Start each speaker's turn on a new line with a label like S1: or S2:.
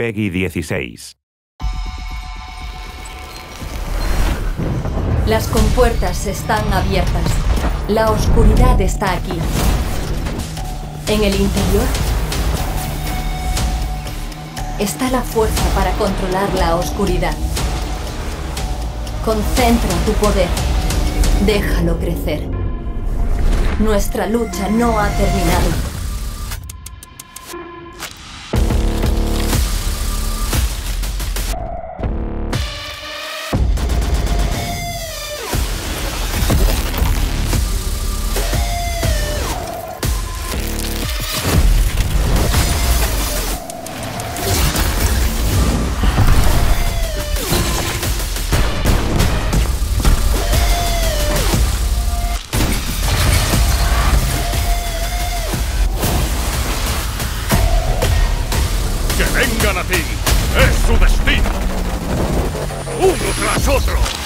S1: Peggy 16.
S2: Las compuertas están abiertas. La oscuridad está aquí. En el interior está la fuerza para controlar la oscuridad. Concentra tu poder. Déjalo crecer. Nuestra lucha no ha terminado.
S3: ¡Es su destino! ¡Uno tras otro!